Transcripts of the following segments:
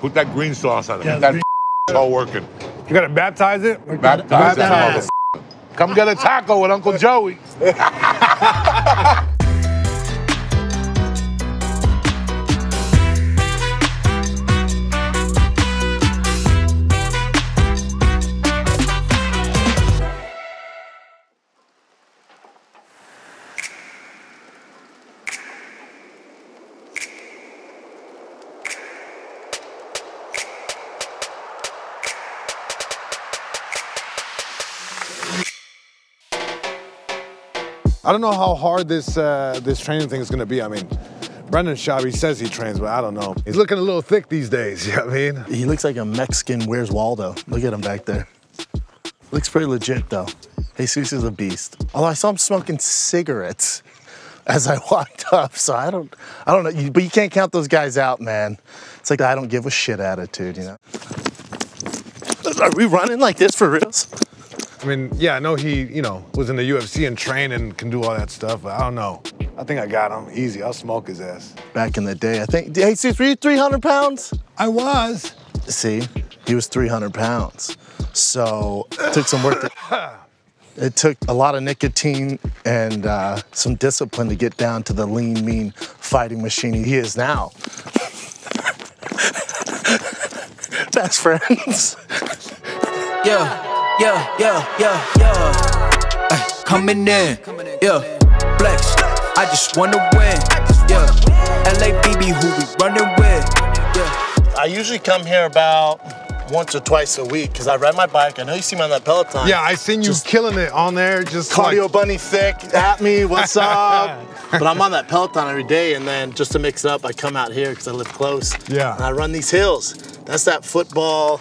Put that green sauce on it. Yeah, that green- all working. You gotta baptize it? Baptize Baptize. mother. Come get a taco with Uncle Joey. I don't know how hard this uh, this training thing is gonna be. I mean, Brendan Schaub, says he trains, but I don't know. He's looking a little thick these days. You know what I mean? He looks like a Mexican Where's Waldo. Look at him back there. Looks pretty legit though. Jesus is a beast. Although I saw him smoking cigarettes as I walked up, so I don't, I don't know. You- But you can't count those guys out, man. It's like the I don't give a shit attitude, you know. Are we running like this for reals? I mean, yeah, I know he, you know, was in the UFC and trained and can do all that stuff, but I don't know. I think I got him easy. I'll smoke his ass. Back in the day, I think. Hey, Jesus, were you 300 pounds? I was. See, he was 300 pounds. So it took some work. To, it took a lot of nicotine and uh, some discipline to get down to the lean, mean fighting machine he is now. Best friends. Yeah, yeah, yeah, yeah, yeah. Ay, coming in, yeah. Flex, I just wanna win, yeah. LA LABB, who we running with, yeah. I usually come here about once or twice a week because I ride my bike. I know you see me on that Peloton. Yeah, I seen you Just killing it on there. Just cardio like, bunny thick at me what's up but i'm on that peloton every day and then just to mix it up i come out here because i live close Yeah. and i run these hills that's that football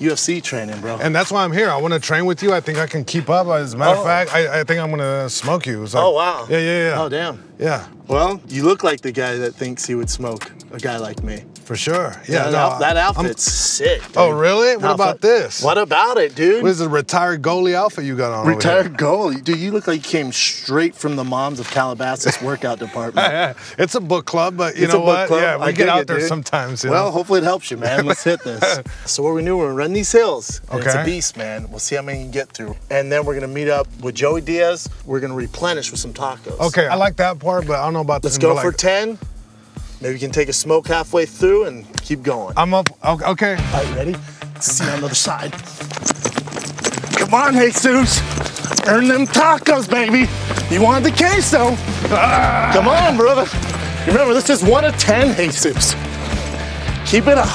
ufc training bro and that's why I'm here. I want to train with you. I think I can keep up. As a matter Oh. of fact, I, I think I'm gonna smoke you. Like- oh wow Yeah, yeah, yeah. oh damn Yeah, well you look like the guy that thinks he would smoke a guy like me for sure. Yeah, that, no, out- that I'm- outfit's sick dude. Oh, really? What Outfit- about this? what about it dude What is the retired goalie outfit you got on? Retired goalie, dude. You look like you came straight from the moms of Calabasas workout department. it's a book club, but you It's know a book what? club. Yeah, we I get out it, there dude. sometimes. You Well, know? hopefully it helps you, man. Let's hit this. so what we knew, we're gonna run these hills. and It's a beast, man. We'll see how many you can get through. And then we're gonna meet up with Joey Diaz. We're gonna replenish with some tacos. okay, I like that part, but I don't know about Let's this. go but for like, 10. Maybe you can take a smoke halfway through and keep going. I'm up. Okay. okay. All right, ready? Let's see you on the other side. Come on, Jesus. Earn them tacos, baby. You want the queso. Ah. Come on, brother. Remember, this is one of 10, Jesus. Keep it up.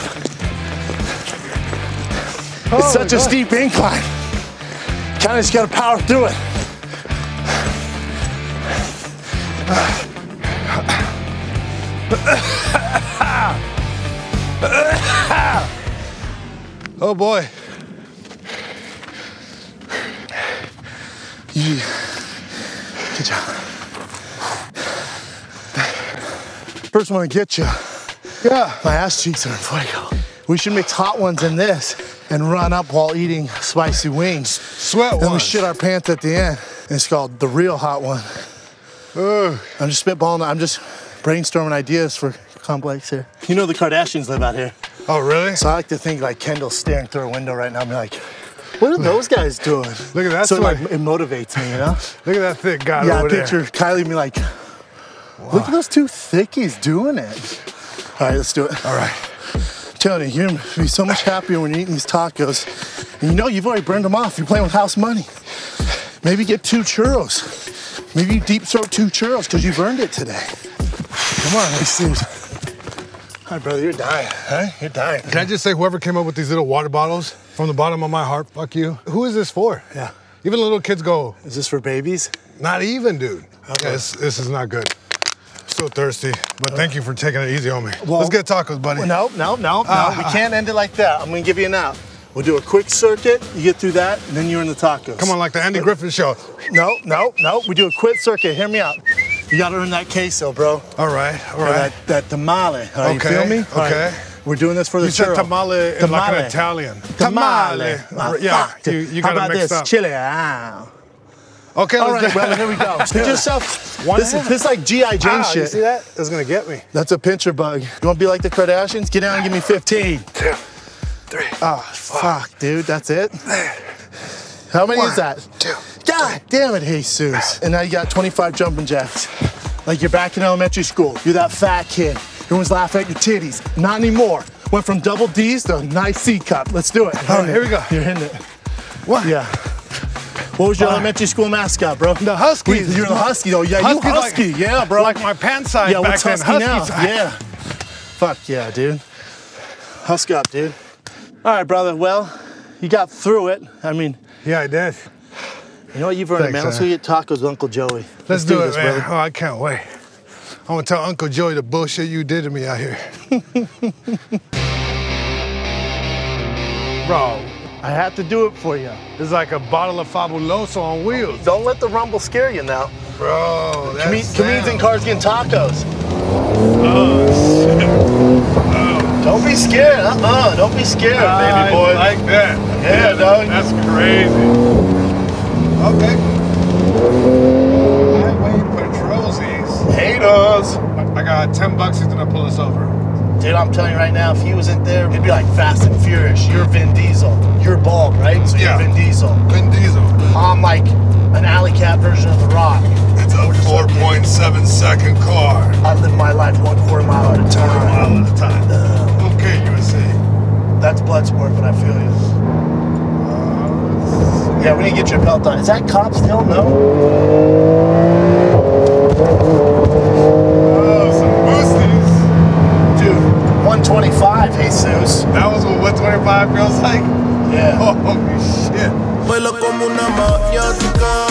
Oh it's such a steep incline. Kind of just got to power through it. Ah. Oh boy. You, good job. First one to get you. Yeah. My ass cheeks are in fuego. We should mix hot ones in this and run up while eating spicy wings. Sweat Then we shit our pants at the end. And it's called the real hot one. I'm just spitballing. I'm just brainstorming ideas for complex here. You know the Kardashians live out here. Oh really? So I like to think like Kendall's staring through a window right now I'm like, what are those guys doing? Look at that So it, like, it motivates me, you know? Look at that thick guy Yeah, I over picture. Kylie be like, look at those two thickies doing it. All right, let's do it. All right. Tony, you're gonna be so much happier when you're eating these tacos. And you know you've already burned them off. You're playing with house money. Maybe get two churros. Maybe you deep throat two churros because you've earned it today. Come on, these things. All right, brother, you're dying, huh? You're dying. Can I just say, whoever came up with these little water bottles from the bottom of my heart, fuck you. Who is this for? Yeah. Even little kids go, Is this for babies? not even, dude. Yeah, this, this is not good. I'm Still thirsty, but thank you for taking it easy on me. Well- Let's get tacos, buddy. No, no, no, no. Ah. we can't end it like that. I'm gonna give you an out. We'll do a quick circuit. You get through that, and then you're in the tacos. Come on, like the Andy Griffin show. No, no, no. We do a quick circuit. Hear me out. You gotta earn that queso, bro. All right, all right. Or that, that tamale. Right, Okay, You feel me? All right, okay. We're doing this for the You said churro. tamale in like an Italian. Tamale. Yeah, you, you How got about it mixed this? up. Chile. Ah. Okay, All let's right, brother, here we go. Pick yourself. This is, this is like G.I. Jane Ah, shit. you see that? It's gonna get me. That's a pincher bug. You want to be like the Kardashians? Get down and give me 15. Two, three. Oh, fuck, dude. That's it? How many is that? two, God damn it, Jesus. And now you got 25 jumping jacks. Like you're back in elementary school. You're that fat kid. Everyone's laughing at your titties. Not anymore. Went from double D's to a nice C cup. Let's do it. All right, here we go. You're hitting it. What? Yeah. What was your elementary school mascot, bro? The Huskies. Wait, You're the Husky, though. Yeah, Huskies you like- Husky. yeah, bro. Like my pants size yeah, back what's then. Husky now? Husky. Yeah. Fuck yeah, dude. Husk up, dude. All right, brother. Well, you got through it. I mean, Yeah, I did. You know what you've earned, Thanks, man. Let's man. go get tacos with Uncle Joey. Let's, do, this, it, man. brother. Oh, I can't wait. I want to tell Uncle Joey the bullshit you did to me out here. Bro, I had to do it for you. it's like a bottle of Fabuloso on wheels. Don't let the rumble scare you now. Bro, that's Comedians in cars getting tacos. Oh, shit. Don't be scared. Uh-uh. Don't be scared, I baby boy. like that. Yeah, dog. That's crazy. Okay. Highway patrolsies. Haters. I got 10 bucks. He's gonna pull us over. Dude, I'm telling you right now, if he wasn't there, it'd be like Fast and Furious. You're Vin Diesel. You're bald, right? So Yeah. you're Vin Diesel. Vin Diesel. I'm like an alley cat version of The Rock. It's a 4.7 second car. I live my life one quarter mile at a time. Quarter mile at a time. Uh, okay, USA. That's blood sport, but I feel you. Yeah, we need to get your belt on. Is that cop still? No? Oh, some boosties. Dude, 125, Jesus. That was what 125 feels like? Yeah. Holy shit. Baila como una maniática,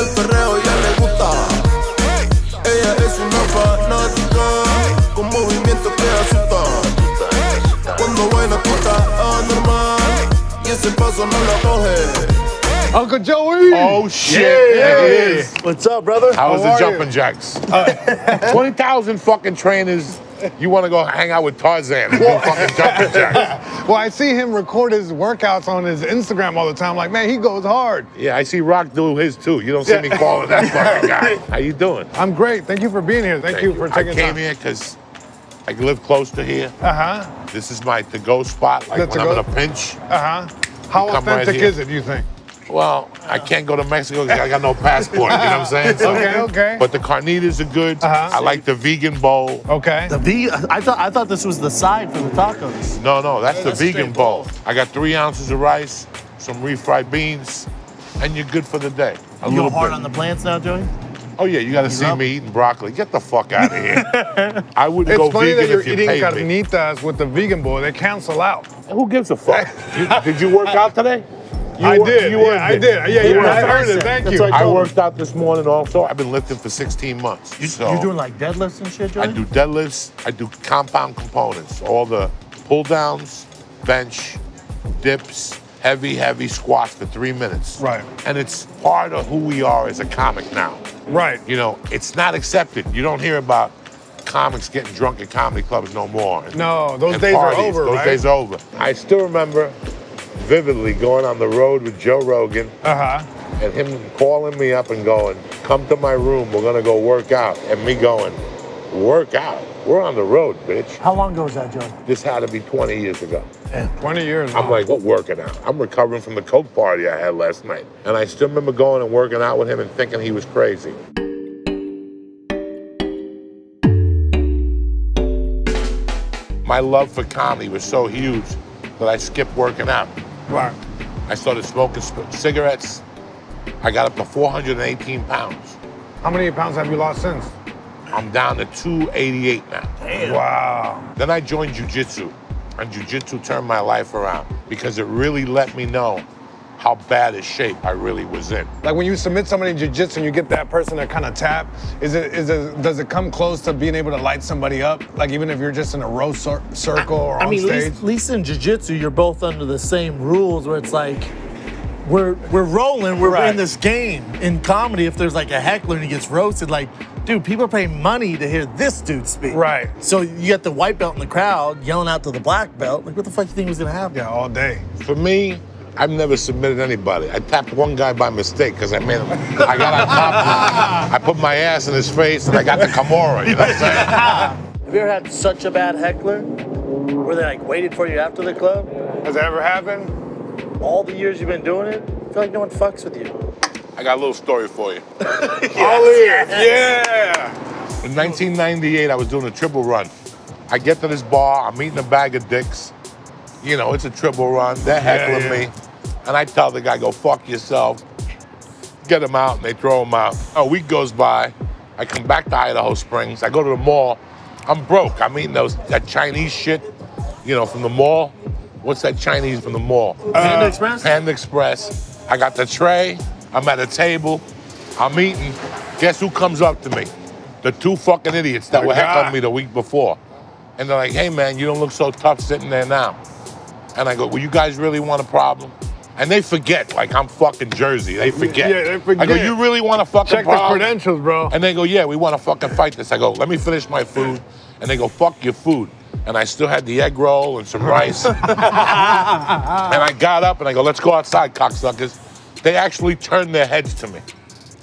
el perreo ya le gusta. Ella es una fanática, con movimiento que asusta. Cuando baila puta anormal, y ese paso no la coge. Uncle Joey! Oh shit! There he is. What's up, brother? How was the jumping you? jacks? Twenty thousand fucking trainers. You want to go hang out with Tarzan and do fucking jumping jacks? Well, I see him record his workouts on his Instagram all the time. Like, man, he goes hard. Yeah, I see Rock do his too. You don't see me calling that fucking guy. How you doing? I'm great. Thank you for being here. Thank, you for taking I came time. here because I live close to here. Uh huh. This is my to-go spot. Like The when I'm in a pinch. Uh huh. How come right authentic here. is it? Do you think? Well, I can't go to Mexico because I got no passport. You know what I'm saying? So- Okay, okay. But the carnitas are good. Uh-huh. I like the vegan bowl. Okay. The V, I thought I thought this was the side for the tacos. No, no, that's the that's vegan straight bowl. I got three ounces of rice, some refried beans, and you're good for the day. A You little go hard bit. on the plants now, Joey? oh yeah, you got to see up? me eating broccoli. Get the fuck out of here. I wouldn't It's go vegan that you're if you're eating paid me. carnitas with the vegan boy. They cancel out. Who gives a fuck? You- did you work out today? You I did. You yeah, I did. Yeah, You yeah. I heard it. Thank you. I worked out this morning also. I've been lifting for 16 months. You, so You're doing like deadlifts and shit, Joey? I do deadlifts, I do compound components, all the pull downs, bench, dips, heavy, heavy squats for three minutes. Right. And it's part of who we are as a comic now. Right. You know, it's not accepted. You don't hear about comics getting drunk at comedy clubs no more. and- No, those days are over, Those right? days are over. I still remember vividly going on the road with Joe Rogan Uh huh. and him calling me up and going, come to my room, we're gonna go work out. And me going, work out? We're on the road, bitch. How long ago was that, Joe? This had to be 20 years ago. 20 years. I'm like, what working out? I'm recovering from the coke party I had last night. And I still remember going and working out with him and thinking he was crazy. My love for comedy was so huge that I skipped working out. Right. I started smoking sp- cigarettes. I got up to 418 pounds. How many pounds have you lost since? I'm down to 288 now. Wow. Then I joined jujitsu, and jujitsu turned my life around because it really let me know how bad a shape I really was in. Like when you submit somebody in jiu-jitsu and you get that person to kind of tap, is it is it does it come close to being able to light somebody up? Like even if you're just in a row cir- circle or I on mean, at stage? least, at least in jiu-jitsu, you're both under the same rules where it's like, we're we're rolling, we're Right. in this game. In comedy, if there's like a heckler and he gets roasted, like, dude, people are paying money to hear this dude speak. Right. So you got the white belt in the crowd yelling out to the black belt. Like, what the fuck you think was gonna happen? Yeah, all day. For me, I've never submitted anybody. I tapped one guy by mistake because I made him. I got on top. I put my ass in his face and I got the Kimura. You know what I'm saying? Have you ever had such a bad heckler? Where they like waited for you after the club? Has that ever happened? All the years you've been doing it, I feel like no one fucks with you. I got a little story for you. All ears. Yeah. In 1998, I was doing a triple run. I get to this bar, I'm eating a bag of dicks. You know, it's a triple run. They're heckling yeah. me. And I tell the guy, go fuck yourself. Get him out, and they throw him out. A week goes by. I come back to Idaho Springs. I go to the mall. I'm broke. I'm eating those that Chinese shit, you know, from the mall. What's that Chinese from the mall? Panda uh, Express? Panda Express. I got the tray. I'm at a table. I'm eating. Guess who comes up to me? The two fucking idiots that My were heckling me the week before. And they're like, hey man, you don't look so tough sitting there now. And I go, well, you guys really want a problem? And they forget, like I'm fucking Jersey. They forget. Yeah, they forget. I go, you really want a fucking Check the credentials, bro. And they go, yeah, we want to fucking fight this. I go, let me finish my food. And they go, fuck your food. And I still had the egg roll and some rice. and I got up and I go, let's go outside, cocksuckers. They actually turned their heads to me.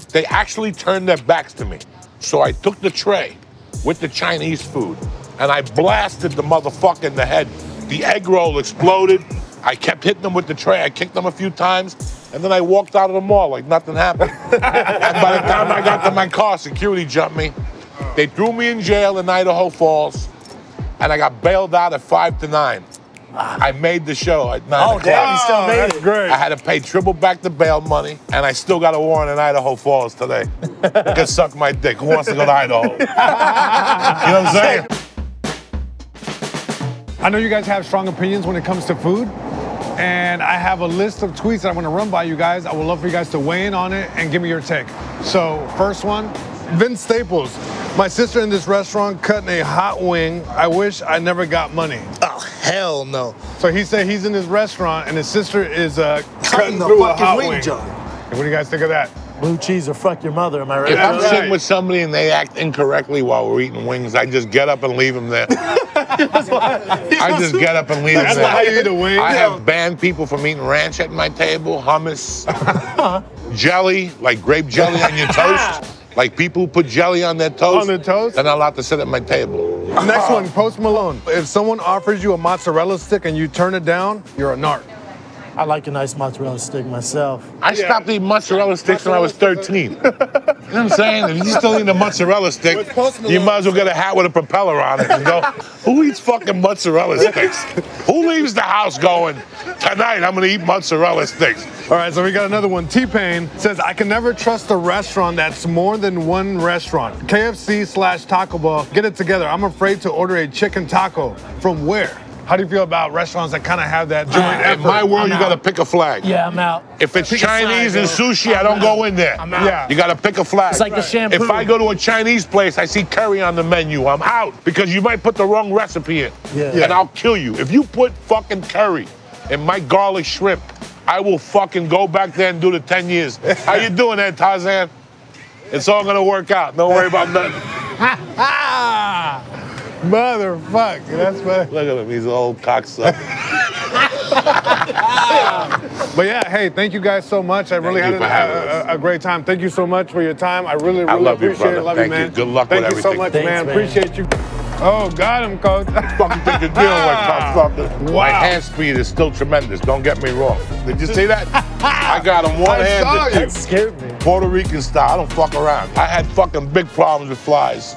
They actually turned their backs to me. So I took the tray with the Chinese food and I blasted the motherfucker in the head. The egg roll exploded. I kept hitting them with the tray. I kicked them a few times. And then I walked out of the mall like nothing happened. and by the time I got to my car, security jumped me. They threw me in jail in Idaho Falls. And I got bailed out at five to nine. I made the show at nine. Oh, o'clock. damn, you still made that's it. great. I had to pay triple back the bail money, and I still got a warrant in Idaho Falls today. you can suck my dick. Who wants to go to Idaho? you know what I'm saying? I know you guys have strong opinions when it comes to food. And I have a list of tweets that I'm gonna run by you guys. I would love for you guys to weigh in on it and give me your take. So, first one Vince Staples. My sister in this restaurant cutting a hot wing. I wish I never got money. Oh, hell no. So he said he's in his restaurant and his sister is uh, Cutting cutting the through a fucking hot wing wing. What do you guys think of that? Blue cheese or fuck your mother, am I right? If I'm Right. sitting with somebody and they act incorrectly while we're eating wings, I just get up and leave them there. I just get up and leave them That's there. not how you eat a wing. I have banned people from eating ranch at my table, hummus, uh-huh. jelly, like grape jelly on your toast. Like people who put jelly on their toast. On their toast? They're not allowed to sit at my table. Next one, Post Malone. If someone offers you a mozzarella stick and you turn it down, you're a narc. I like a nice mozzarella stick myself. I stopped eating mozzarella sticks when I was 13. you know what I'm saying? If you still eat a mozzarella stick, you might as well get a hat with a propeller on it and go, who eats fucking mozzarella sticks? Who leaves the house going, tonight I'm gonna eat mozzarella sticks? All right, so we got another one. T-Pain says, I can never trust a restaurant that's more than one restaurant. KFC slash Taco Bell, get it together. I'm afraid to order a chicken taco. From where? How do you feel about restaurants that kind of have that joint In my world, you I'm gotta pick a flag. Yeah, I'm out. If it's Pick a side, Chinese and sushi, I don't go in there. I'm out. Yeah. You gotta pick a flag. It's like the shampoo. If I go to a Chinese place, I see curry on the menu, I'm out because you might put the wrong recipe in. Yeah. And I'll kill you. If you put fucking curry in my garlic shrimp, I will fucking go back there and do the 10 years. How you doing there, Tarzan? It's all gonna work out. Don't worry about nothing. Ah, motherfuck. That's funny. Look at him, he's an old cocksucker. But yeah, hey, thank you guys so much. I really had a, a, a great time. Thank you so much for your time. I really, I really love you, appreciate it. brother. Love Thank you, man. you. Good luck Thank with you so much, Thanks, man. man. Appreciate you. Oh, got him, coach. fuck you think you're dealing with, cocksucker? Wow. My hand speed is still tremendous. Don't get me wrong. Did you see that? I got him I saw one-handed. you. That scared me. Puerto Rican style. I don't fuck around. I had fucking big problems with flies.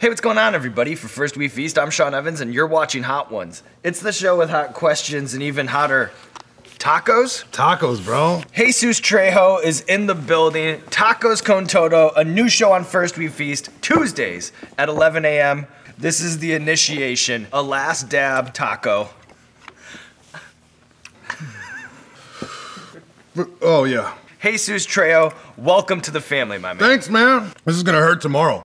Hey, what's going on, everybody? For First We Feast, I'm Sean Evans, and you're watching Hot Ones. It's the show with hot questions and even hotter tacos. Tacos, bro. Jesus Trejo is in the building. Tacos con Todo, a new show on First We Feast, Tuesdays at 11 a.m. This is the initiation, a last dab taco. Oh, yeah. Jesus Trejo, welcome to the family, my man. Thanks, man. This is gonna hurt tomorrow.